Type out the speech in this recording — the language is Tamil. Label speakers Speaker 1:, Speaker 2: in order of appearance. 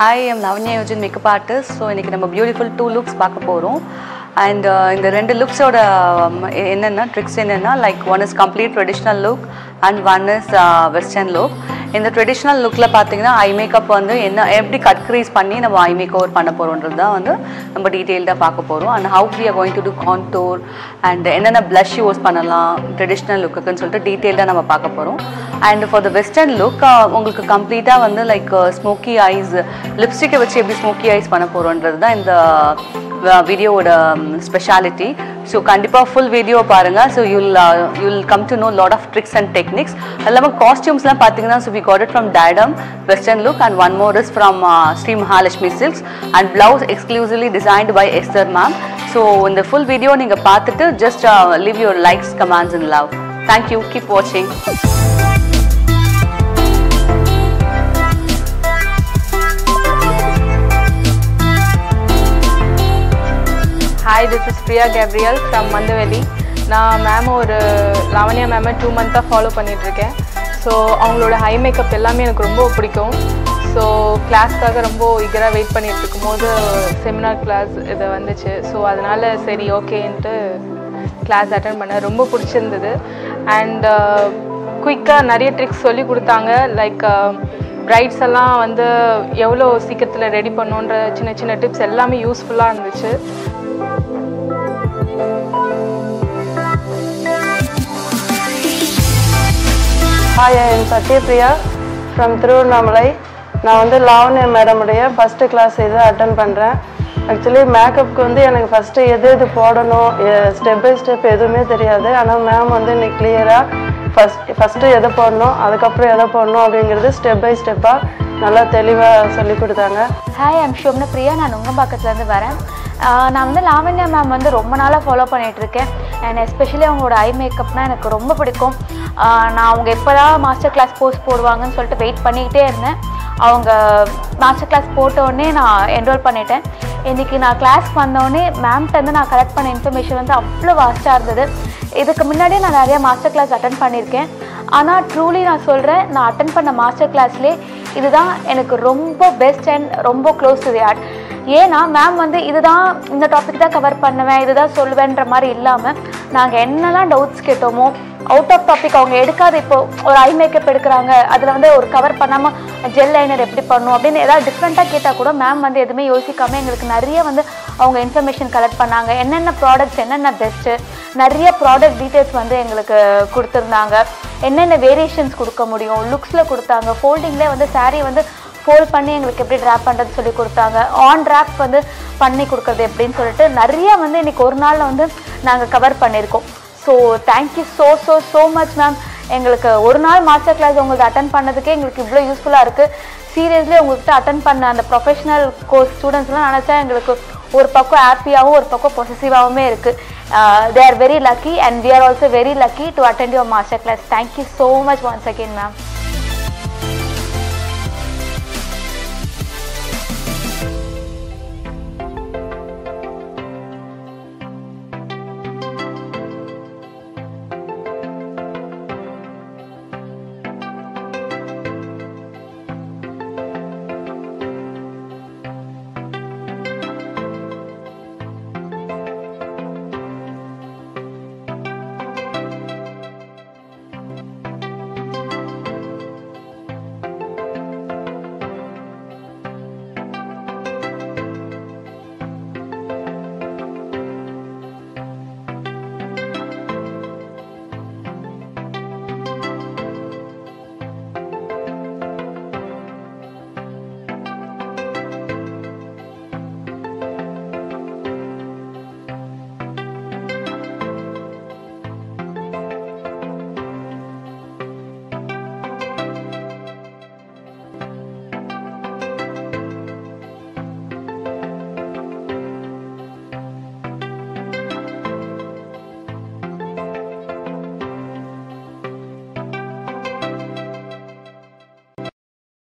Speaker 1: ஹாய் எம் லவன்யா யோஜன் மேக்கப் ஆர்டிஸ்ட் ஸோ இன்றைக்கி நம்ம பியூட்டிஃபுல் டூ லுக்ஸ் பார்க்க போகிறோம் அண்ட் இந்த ரெண்டு லுக்ஸோட என்னென்னா ட்ரிக்ஸ் என்னென்னா like one is complete traditional look and one is western look இந்த ட்ரெடிஷ்னல் லுக்கில் பார்த்தீங்கன்னா ஐ மேக்கப் வந்து என்ன எப்படி கட் க்ரீஸ் பண்ணி நம்ம ஐ மேக் ஓவர் பண்ண போகிறோன்றது தான் வந்து நம்ம டீட்டெயில்டாக பார்க்க போகிறோம் and how we are going to do contour and என்னென்ன ப்ளஷ் யூஸ் பண்ணலாம் ட்ரெடிஷ்னல் லுக்குன்னு சொல்லிட்டு டீட்டெயில்டாக நம்ம பார்க்க போகிறோம் and for the western look உங்களுக்கு கம்ப்ளீட்டாக வந்து லைக் ஸ்மோக்கி ஐஸ் லிப்ஸ்டிக்கை வச்சு எப்படி ஸ்மோக்கி ஐஸ் பண்ண போகிறோன்றது தான் இந்த வீடியோவோட ஸ்பெஷாலிட்டி ஸோ கண்டிப்பாக ஃபுல் வீடியோ பாருங்கள் so you'll you'll come to know lot of tricks and techniques அது இல்லாமல் காஸ்டியூம்ஸ்லாம் பார்த்தீங்கன்னா so we got it from Tatum western look and one more is from Shri Mahalakshmi silks and blouse exclusively designed by Esther ma'am so இந்த ஃபுல் வீடியோ நீங்கள் பார்த்துட்டு just leave your likes comments in love thank you keep வாட்சிங்
Speaker 2: hi this is Priya Gabriel from Mandaveli நான் மேம் ஒரு லாவண்யா மேமை டூ மந்த்தாக ஃபாலோ பண்ணிகிட்ருக்கேன் ஸோ அவங்களோட ஹை மேக்கப் எல்லாமே எனக்கு ரொம்ப பிடிக்கும். ஸோ கிளாஸ்க்காக ரொம்ப ஈகராக வெயிட் பண்ணிட்டு இருக்கும்போது செமினார் கிளாஸ் இது வந்துச்சு. ஸோ அதனால் சரி ஓகேன்ட்டு கிளாஸ் அட்டன் பண்ணேன் ரொம்ப பிடிச்சிருந்தது. அண்ட் குயிக்காக uh, நிறைய ட்ரிக்ஸ் சொல்லி கொடுத்தாங்க. லைக் பிரைட்ஸ் uh, எல்லாம் வந்து எவ்வளோ சீக்கிரத்தில் ரெடி பண்ணுன்ற சின்ன சின்ன டிப்ஸ் எல்லாமே யூஸ்ஃபுல்லாக இருந்துச்சு.
Speaker 3: ஹாய் என் சத்யபிரியா ஃப்ரம் திருவண்ணாமலை நான் வந்து லாவண்யா மேடமுடைய ஃபஸ்ட்டு கிளாஸ் இது அட்டன் பண்ணுறேன் ஆக்சுவலி மேக்கப்புக்கு வந்து எனக்கு ஃபஸ்ட்டு எது எது போடணும் ஸ்டெப் பை ஸ்டெப் எதுவுமே தெரியாது. ஆனால் மேம் வந்து இன்னைக்கு கிளியராக ஃபஸ்ட் ஃபஸ்ட்டு எதை போடணும் அதுக்கப்புறம் எதை போடணும் அப்படிங்கிறது ஸ்டெப் பை ஸ்டெப்பாக நல்லா தெளிவாக சொல்லி கொடுத்தாங்க.
Speaker 4: ஹாய் ஐம் ஷோம்னா பிரியா நான் நுங்கம்பாக்கத்துலேருந்து வரேன். நான் வந்து லாவண்யா மேம் வந்து ரொம்ப நாளாக ஃபாலோ பண்ணிகிட்ருக்கேன் அண்ட் எஸ்பெஷலி அவங்களோட ஐ மேக்கப்னால் எனக்கு ரொம்ப பிடிக்கும். நான் அவங்க எப்போ தான் மாஸ்டர் கிளாஸ் போஸ்ட் போடுவாங்கன்னு சொல்லிட்டு வெயிட் பண்ணிக்கிட்டே இருந்தேன். அவங்க மாஸ்டர் கிளாஸ் போட்ட நான் என்ரோல் பண்ணிட்டேன். இன்றைக்கி நான் கிளாஸ்க்கு வந்தோடனே மேம்கிட்ட நான் கலெக்ட் பண்ண இன்ஃபர்மேஷன் வந்து அவ்வளோ வாஸ்ட்டாக இருந்தது. இதுக்கு முன்னாடியே நான் நிறைய மாஸ்டர் கிளாஸ் அட்டன் பண்ணியிருக்கேன். ஆனால் ட்ரூலி நான் சொல்கிறேன் நான் அட்டன் பண்ண மாஸ்டர் கிளாஸ்லேயே இதுதான் எனக்கு ரொம்ப பெஸ்ட் அண்ட் ரொம்ப க்ளோஸ் டு தி ஆர்ட் ஏன்னா மேம் வந்து இதுதான் இந்த டாபிக் தான் கவர் பண்ணுவேன் இதுதான் சொல்லுவேன்ற மாதிரி இல்லாமல் நாங்கள் என்னெல்லாம் டவுட்ஸ் கேட்டோமோ அவுட் ஆஃப் டாபிக் அவங்க எடுக்காத இப்போ ஒரு ஐ மேக்கப் எடுக்கிறாங்க அதில் வந்து ஒரு கவர் பண்ணாமல் ஜெல் லைனர் எப்படி பண்ணும் அப்படின்னு ஏதாவது டிஃப்ரெண்ட்டாக கேட்டால் கூட மேம் வந்து எதுவுமே யோசிக்காமல் எங்களுக்கு நிறைய வந்து அவங்க இன்ஃபர்மேஷன் கலெக்ட் பண்ணாங்க. என்னென்ன ப்ராடக்ட்ஸ் என்னென்ன பெஸ்ட்டு நிறைய ப்ராடக்ட் டீட்டெயில்ஸ் வந்து எங்களுக்கு கொடுத்துருந்தாங்க. என்னென்ன வேரியேஷன்ஸ் கொடுக்க முடியும் லுக்ஸில் கொடுத்தாங்க ஃபோல்டிங்லேயே வந்து சாரீ வந்து ஃபோல்ட் பண்ணி எங்களுக்கு எப்படி ட்ராப் பண்ணுறது சொல்லி கொடுத்தாங்க. ஆன் ட்ராப் வந்து பண்ணி கொடுக்குறது எப்படின்னு சொல்லிட்டு நிறைய வந்து இன்றைக்கி ஒரு நாளில் வந்து நாங்கள் கவர் பண்ணியிருக்கோம். So thank you so so so much ma'am எங்களுக்கு ஒரு நாள் மாஸ்டர் கிளாஸ் உங்களுக்கு அட்டன் பண்ணதுக்கே எங்களுக்கு இவ்வளோ யூஸ்ஃபுல்லாக இருக்குது சீரியஸ்லி உங்கள்கிட்ட அட்டன் பண்ண அந்த ப்ரொஃபஷனல் கோர்ஸ் ஸ்டூடெண்ட்ஸ்லாம் நினச்சா எங்களுக்கு ஒரு பக்கம் ஹாப்பியாகவும் ஒரு பக்கம் பொசசிவாகவுமே இருக்குது they are very lucky and we are also very lucky to attend your master class thank you so much once again ma'am